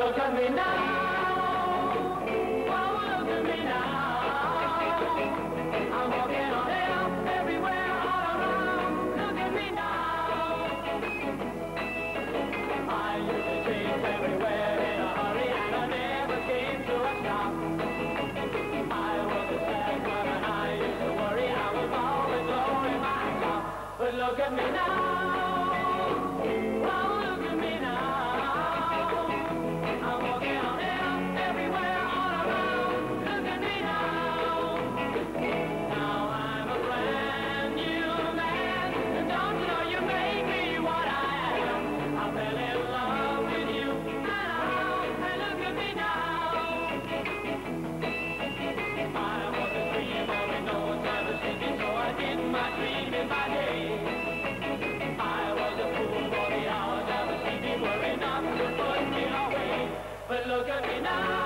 me now. Look at me now. I'm walking on air everywhere, all around. Look at me now. I used to chase everywhere in a hurry, and I never came to a stop. I was a sad I used to worry. I was always my top. But look at me now. But look at me now.